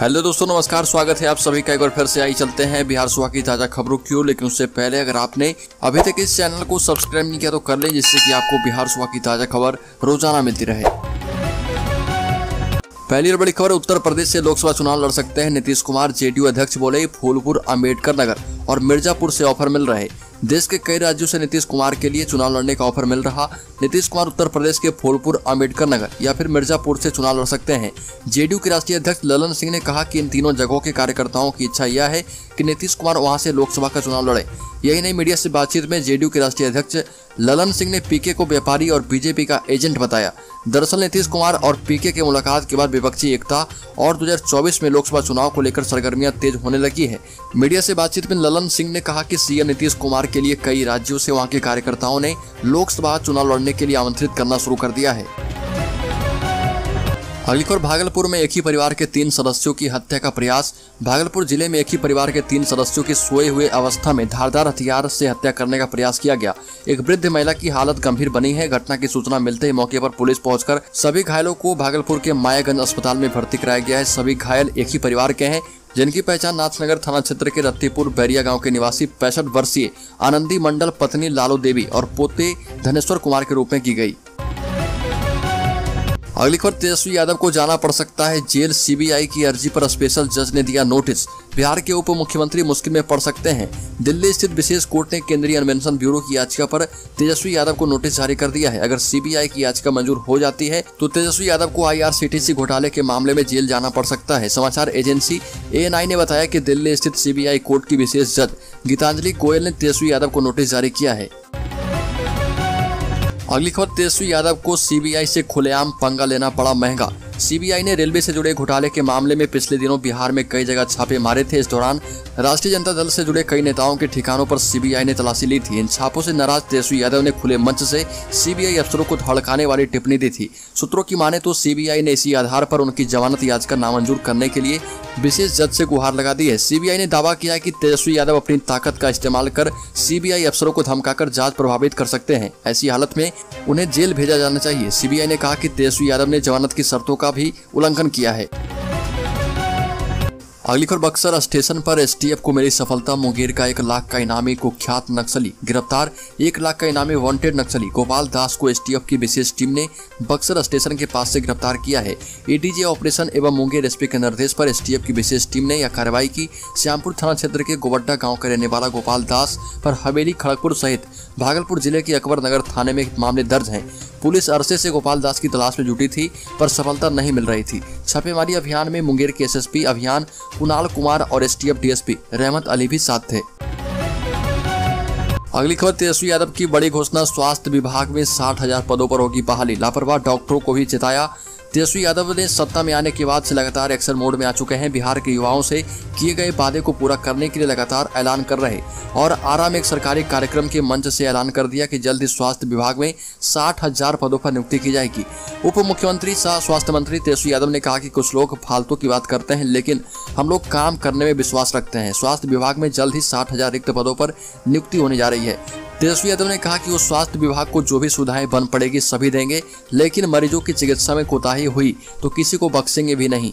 Hello दोस्तों, नमस्कार, स्वागत है आप सभी का एक बार फिर से। आई चलते हैं बिहार सुबह की ताज़ा खबरों की ओर। लेकिन उससे पहले, अगर आपने अभी तक इस चैनल को सब्सक्राइब नहीं किया तो कर लें, जिससे कि आपको बिहार सुबह की ताज़ा खबर रोज़ाना मिलती रहे। पहली और बड़ी खबर, उत्तर प्रदेश से लोकसभा चुनाव लड़ सकते हैं। नीतीश कुमार, जेडीयू अध्यक्ष बोले, फूलपुर अंबेडकर नगर और मिर्जापुर से ऑफ़र मिल रहे। देश के कई राज्यों से नीतीश कुमार के लिए चुनाव लड़ने का ऑफ़र मिल रहा। नीतीश कुमार उत्तर प्रदेश के फूलपुर अंबेडकर नगर या फिर मिर्जापुर से चुनाव लड़ सकते हैं। जेडीयू के राष्ट्रीय अध्यक्ष ललन सिंह ने कहा कि इन तीनों जगहों के कार्यकर्ताओं की इच्छा यह है कि नीतीश कुमार वहाँ से लोकसभा का चुनाव लड़े। यही नहीं, मीडिया से बातचीत में जेडीयू के राष्ट्रीय अध्यक्ष ललन सिंह ने पीके को व्यापारी और बीजेपी का एजेंट बताया। दरअसल नीतीश कुमार और पीके के मुलाकात के बाद विपक्षी एकता और 2024 में लोकसभा चुनाव को लेकर सरगर्मियाँ तेज होने लगी है। मीडिया से बातचीत में ललन सिंह ने कहा कि सीएम नीतीश कुमार के लिए कई राज्यों से वहाँ के कार्यकर्ताओं ने लोकसभा चुनाव लड़ने के लिए आमंत्रित करना शुरू कर दिया है। अगली खबर भागलपुर में एक ही परिवार के तीन सदस्यों की हत्या का प्रयास। भागलपुर ज़िले में एक ही परिवार के तीन सदस्यों की सोए हुए अवस्था में धारदार हथियार से हत्या करने का प्रयास किया गया। एक वृद्ध महिला की हालत गंभीर बनी है। घटना की सूचना मिलते ही मौके पर पुलिस पहुंचकर सभी घायलों को भागलपुर के मायागंज अस्पताल में भर्ती कराया गया है। सभी घायल एक ही परिवार के हैं, जिनकी पहचान नाथनगर थाना क्षेत्र के रत्तीपुर बैरिया गाँव के निवासी पैंसठ वर्षीय आनंदी मंडल पत्नी लालू देवी और पोते धनेश्वर कुमार के रूप में की गई। अगली खबर, तेजस्वी यादव को जाना पड़ सकता है जेल। सीबीआई की अर्जी पर स्पेशल जज ने दिया नोटिस। बिहार के उप मुख्यमंत्री मुश्किल में पड़ सकते हैं। दिल्ली स्थित विशेष कोर्ट ने केंद्रीय अन्वेषण ब्यूरो की याचिका पर तेजस्वी यादव को नोटिस जारी कर दिया है। अगर सीबीआई की याचिका मंजूर हो जाती है तो तेजस्वी यादव को आईआरसीटीसी घोटाले के मामले में जेल जाना पड़ सकता है। समाचार एजेंसी एएनआई ने बताया कि दिल्ली स्थित सीबीआई कोर्ट की विशेष जज गीतांजलि गोयल ने तेजस्वी यादव को नोटिस जारी किया है। अगली खबर, तेजस्वी यादव को सीबीआई से खुलेआम पंगा लेना पड़ा महँगा। सीबीआई ने रेलवे से जुड़े घोटाले के मामले में पिछले दिनों बिहार में कई जगह छापे मारे थे। इस दौरान राष्ट्रीय जनता दल से जुड़े कई नेताओं के ठिकानों पर सीबीआई ने तलाशी ली थी। इन छापों से नाराज़ तेजस्वी यादव ने खुले मंच से सीबीआई अफसरों को धड़काने वाली टिप्पणी दी थी। सूत्रों की माने तो सीबीआई ने इसी आधार पर उनकी जमानत याचिका नामंजूर करने के लिए विशेष जज से गुहार लगा दी है। सीबीआई ने दावा किया कि तेजस्वी यादव अपनी ताकत का इस्तेमाल कर सीबीआई अफसरों को धमकाकर जाँच प्रभावित कर सकते हैं। ऐसी हालत में उन्हें जेल भेजा जाना चाहिए। सीबीआई ने कहा कि तेजस्वी यादव ने जमानत की शर्तों का भी उल्लंघन किया है। अगली खबर बक्सर स्टेशन पर एसटीएफ को मिली सफलता। मुंगेर का एक लाख का इनामी कुख्यात नक्सली गिरफ़्तार। एक लाख का इनामी वांटेड नक्सली गोपाल दास को एसटीएफ की विशेष टीम ने बक्सर स्टेशन के पास से गिरफ़्तार किया है। एडीजे ऑपरेशन एवं मुंगेर एसपी के निर्देश पर एसटीएफ की विशेष टीम ने यह कार्रवाई की। श्यामपुर थाना क्षेत्र के गोवड्डा गाँव का रहने वाला गोपाल दास पर हवेली खड़गपुर सहित भागलपुर ज़िले के अकबर नगर थाने में मामले दर्ज हैं। पुलिस अरसे से गोपाल दास की तलाश में जुटी थी, पर सफलता नहीं मिल रही थी। छापेमारी अभियान में मुंगेर के एसएसपी अभियान, कुणाल कुमार और एसटीएफ डीएसपी रहमत अली भी साथ थे। अगली खबर, तेजस्वी यादव की बड़ी घोषणा, स्वास्थ्य विभाग में साठ हज़ार पदों पर होगी बहाली। लापरवाह डॉक्टरों को भी चेताया तेजस्वी यादव ने सत्ता में आने के बाद से लगातार एक्शन मोड में आ चुके हैं। बिहार के युवाओं से किए गए वादे को पूरा करने के लिए लगातार ऐलान कर रहे और आराम एक सरकारी कार्यक्रम के मंच से ऐलान कर दिया कि जल्द ही स्वास्थ्य विभाग में साठ हज़ार पदों पर नियुक्ति की जाएगी। उप मुख्यमंत्री सह स्वास्थ्य मंत्री तेजस्वी यादव ने कहा कि कुछ लोग फालतू की बात करते हैं, लेकिन हम लोग काम करने में विश्वास रखते हैं। स्वास्थ्य विभाग में जल्द ही साठ हज़ार रिक्त पदों पर नियुक्ति होने जा रही है। तेजस्वी यादव ने कहा कि वो स्वास्थ्य विभाग को जो भी सुविधाएँ बन पड़ेगी सभी देंगे, लेकिन मरीजों की चिकित्सा में कोताही हुई तो किसी को बख्शेंगे भी नहीं।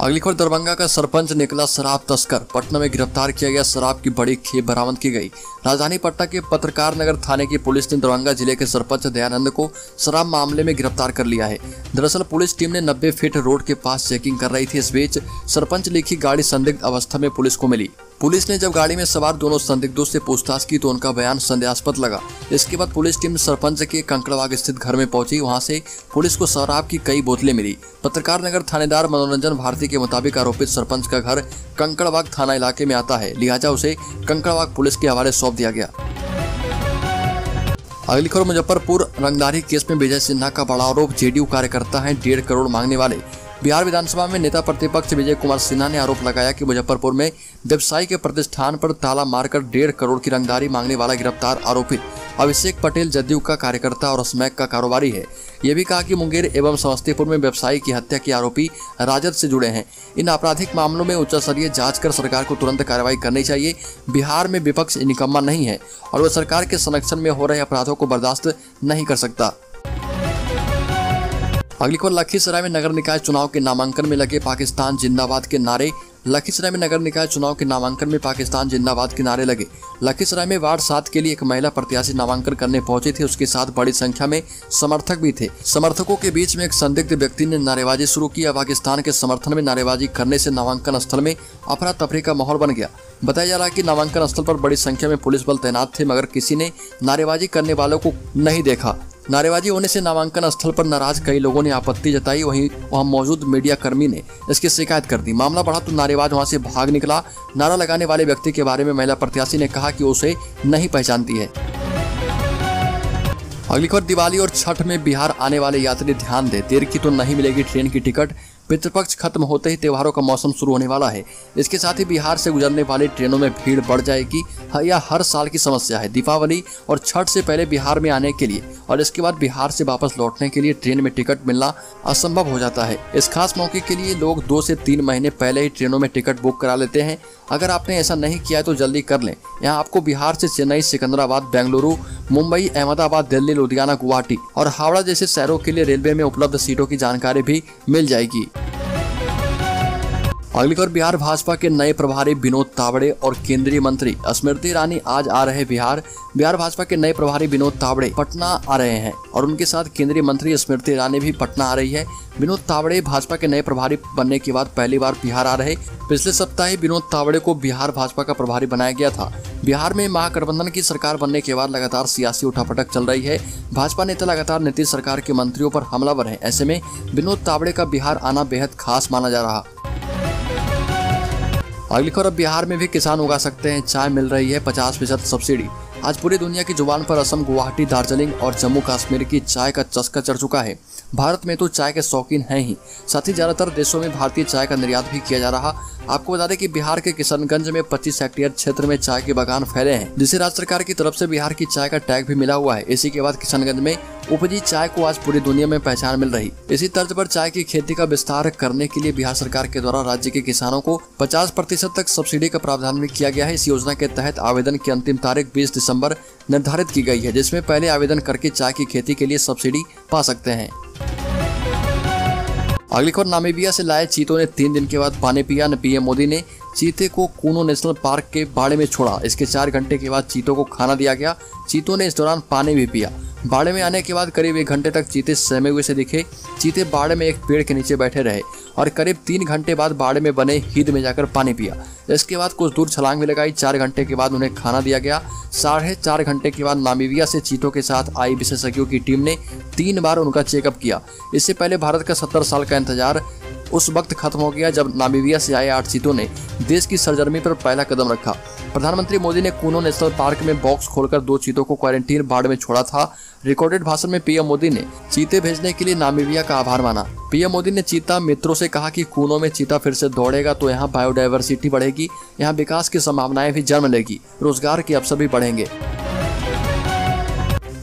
अगली खबर, दरभंगा का सरपंच निकला शराब तस्कर। पटना में गिरफ़्तार किया गया शराब की बड़ी खेप बरामद की गई। राजधानी पटना के पत्रकार नगर थाने की पुलिस ने दरभंगा ज़िले के सरपंच दयानंद को शराब मामले में गिरफ़्तार कर लिया है। दरअसल, पुलिस टीम ने 90 फीट रोड के पास चेकिंग कर रही थी। इस बीच, सरपंच लिखी गाड़ी संदिग्ध अवस्था में पुलिस को मिली। पुलिस ने जब गाड़ी में सवार दोनों संदिग्धों से पूछताछ की तो उनका बयान संदेहास्पद लगा। इसके बाद पुलिस टीम सरपंच के कंकड़बाग स्थित घर में पहुँची। वहाँ से पुलिस को शराब की कई बोतलें मिली। पत्रकार नगर थानेदार मनोरंजन भारती के मुताबिक आरोपित सरपंच का घर कंकड़बाग थाना इलाके में आता है। लिहाजा उसे कंकड़बाग पुलिस के हवाले सौंप दिया गया। अगली खबर, मुजफ्फरपुर रंगदारी केस में विजय सिन्हा का बड़ा आरोप। जेडीयू कार्यकर्ता है डेढ़ करोड़ मांगने वाले। बिहार विधानसभा में नेता प्रतिपक्ष विजय कुमार सिन्हा ने आरोप लगाया कि मुजफ्फरपुर में व्यवसायी के प्रतिष्ठान पर ताला मारकर डेढ़ करोड़ की रंगदारी मांगने वाला गिरफ़्तार आरोपित अभिषेक पटेल जदयू का कार्यकर्ता और स्मैक का कारोबारी है। ये भी कहा कि मुंगेर एवं समस्तीपुर में व्यवसायी की हत्या के आरोपी राजद से जुड़े हैं। इन आपराधिक मामलों में उच्च स्तरीय जाँच कर सरकार को तुरंत कार्रवाई करनी चाहिए। बिहार में विपक्ष निकम्मा नहीं है और वह सरकार के संरक्षण में हो रहे अपराधों को बर्दाश्त नहीं कर सकता। अगली खबर, लखीसराय में नगर निकाय चुनाव के नामांकन में लगे पाकिस्तान जिंदाबाद के नारे लखीसराय में नगर निकाय चुनाव के नामांकन में पाकिस्तान जिंदाबाद के नारे लगे। लखीसराय में वार्ड सात के लिए एक महिला प्रत्याशी नामांकन करने पहुँची थे। उसके साथ बड़ी संख्या में समर्थक भी थे। समर्थकों के बीच में एक संदिग्ध व्यक्ति ने नारेबाजी शुरू किया पाकिस्तान के समर्थन में नारेबाजी करने से नामांकन स्थल में अफरा तफरी का माहौल बन गया। बताया जा रहा है कि नामांकन स्थल पर बड़ी संख्या में पुलिस बल तैनात थे, मगर किसी ने नारेबाजी करने वालों को नहीं देखा। नारेबाजी होने से नामांकन स्थल पर नाराज़ कई लोगों ने आपत्ति जताई। वहीं वहाँ मौजूद मीडिया कर्मी ने इसकी शिकायत कर दी। मामला बढ़ा तो नारेबाज वहाँ से भाग निकला। नारा लगाने वाले व्यक्ति के बारे में महिला प्रत्याशी ने कहा कि उसे नहीं पहचानती है। अगली खबर, दिवाली और छठ में बिहार आने वाले यात्री ध्यान दे। देर की तो नहीं मिलेगी ट्रेन की टिकट। पितृपक्ष खत्म होते ही त्योहारों का मौसम शुरू होने वाला है। इसके साथ ही बिहार से गुजरने वाली ट्रेनों में भीड़ बढ़ जाएगी। यह हर साल की समस्या है। दीपावली और छठ से पहले बिहार में आने के लिए और इसके बाद बिहार से वापस लौटने के लिए ट्रेन में टिकट मिलना असंभव हो जाता है। इस खास मौके के लिए लोग दो से तीन महीने पहले ही ट्रेनों में टिकट बुक करा लेते हैं। अगर आपने ऐसा नहीं किया है तो जल्दी कर लें। यहाँ आपको बिहार से चेन्नई, सिकंदराबाद, बेंगलुरु, मुंबई, अहमदाबाद, दिल्ली, लुधियाना, गुवाहाटी और हावड़ा जैसे शहरों के लिए रेलवे में उपलब्ध सीटों की जानकारी भी मिल जाएगी। अगली खबर, बिहार भाजपा के नए प्रभारी विनोद तावड़े और केंद्रीय मंत्री स्मृति ईरानी आज आ रहे बिहार। बिहार भाजपा के नए प्रभारी विनोद तावड़े पटना आ रहे हैं और उनके साथ केंद्रीय मंत्री स्मृति ईरानी भी पटना आ रही है। विनोद तावड़े भाजपा के नए प्रभारी बनने के बाद पहली बार बिहार आ रहे। पिछले सप्ताह ही विनोद तावड़े को बिहार भाजपा का प्रभारी बनाया गया था। बिहार में महागठबंधन की सरकार बनने के बाद लगातार सियासी उठापटक चल रही है। भाजपा नेता लगातार नीतीश सरकार के मंत्रियों पर हमलावर है। ऐसे में विनोद तावड़े का बिहार आना बेहद खास माना जा रहा। अगली खबर बिहार में भी किसान उगा सकते हैं। चाय मिल रही है पचास फ़ीसद सब्सिडी। आज पूरी दुनिया की ज़ुबान पर असम, गुवाहाटी, दार्जिलिंग और जम्मू कश्मीर की चाय का चस्का चढ़ चुका है। भारत में तो चाय के शौकीन हैं ही। साथ ही ज़्यादातर देशों में भारतीय चाय का निर्यात भी किया जा रहा। आपको बता दें कि बिहार के किशनगंज में 25 हेक्टेयर क्षेत्र में चाय के बागान फैले हैं, जिसे राज्य सरकार की तरफ़ से बिहार की चाय का टैग भी मिला हुआ है। इसी के बाद किशनगंज में उपजी चाय को आज पूरी दुनिया में पहचान मिल रही। इसी तर्ज पर चाय की खेती का विस्तार करने के लिए बिहार सरकार के द्वारा राज्य के किसानों को 50 प्रतिशत तक सब्सिडी का प्रावधान भी किया गया है। इस योजना के तहत आवेदन की अंतिम तारीख 20 दिसंबर निर्धारित की गई है, जिसमें पहले आवेदन करके चाय की खेती के लिए सब्सिडी पा सकते हैं। अगली खबर, नामीबिया से लाए चीतों ने तीन दिन के बाद पानी पिया। न पीएम मोदी ने चीते को कूनो नेशनल पार्क के बाड़े में छोड़ा। इसके चार घंटे के बाद चीतों को खाना दिया गया। चीतों ने इस दौरान पानी भी पिया। बाड़े में आने के बाद करीब एक घंटे तक चीते सहमे हुए से दिखे। चीते बाड़े में एक पेड़ के नीचे बैठे रहे। और करीब तीन घंटे बाद बाड़े में बने हिद में जाकर पानी पिया। इसके बाद कुछ दूर छलांग भी लगाई। चार घंटे के बाद उन्हें खाना दिया गया। साढ़े चार घंटे के बाद नामीबिया से चीतों के साथ आई विशेषज्ञों की टीम ने तीन बार उनका चेकअप किया। इससे पहले भारत का सत्तर साल का इंतज़ार उस वक्त खत्म हो गया जब नामीबिया से आए आठ चीतों ने देश की सरगर्मी पर पहला कदम रखा। प्रधानमंत्री मोदी ने कूनो नेशनल पार्क में बॉक्स खोलकर दो चीतों को क्वारंटीन बाड़ में छोड़ा था। रिकॉर्डेड भाषण में पीएम मोदी ने चीते भेजने के लिए नामीबिया का आभार माना। पीएम मोदी ने चीता मित्रों से कहा कि कूनो में चीता फिर से दौड़ेगा तो यहाँ बायोडाइवर्सिटी बढ़ेगी, यहाँ विकास की संभावनाएँ भी जन्म लेगी, रोज़गार के अवसर भी बढ़ेंगे।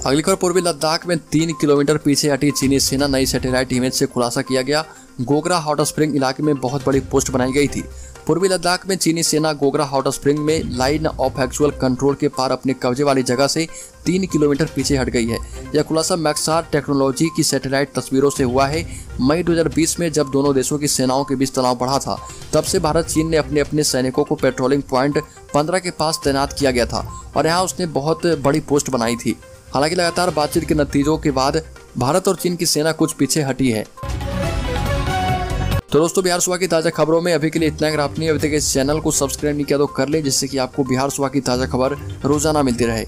अगली खबर, पूर्वी लद्दाख में तीन किलोमीटर पीछे हटी चीनी सेना नई सैटेलाइट इमेज से खुलासा किया गया। गोगरा हॉट स्प्रिंग इलाके में बहुत बड़ी पोस्ट बनाई गई थी। पूर्वी लद्दाख में चीनी सेना गोगरा हॉट स्प्रिंग में लाइन ऑफ़ एक्चुअल कंट्रोल के पार अपने कब्जे वाली जगह से तीन किलोमीटर पीछे हट गई है। यह खुलासा मैक्सार टेक्नोलॉजी की सैटेलाइट तस्वीरों से हुआ है, मई 2020 में जब दोनों देशों की सेनाओं के बीच तनाव बढ़ा था, तब से भारत चीन ने अपने अपने सैनिकों को पेट्रोलिंग पॉइंट पंद्रह के पास तैनात किया गया था और यहाँ उसने बहुत बड़ी पोस्ट बनाई थी। हालाँकि लगातार बातचीत के नतीजों के बाद भारत और चीन की सेना कुछ पीछे हटी है। तो दोस्तों, बिहार सुबह की ताज़ा खबरों में अभी के लिए इतना अगर आपने अभी तक इस चैनल को सब्सक्राइब नहीं किया तो कर ले, जिससे कि आपको बिहार सुबह की ताज़ा खबर रोज़ाना मिलती रहे।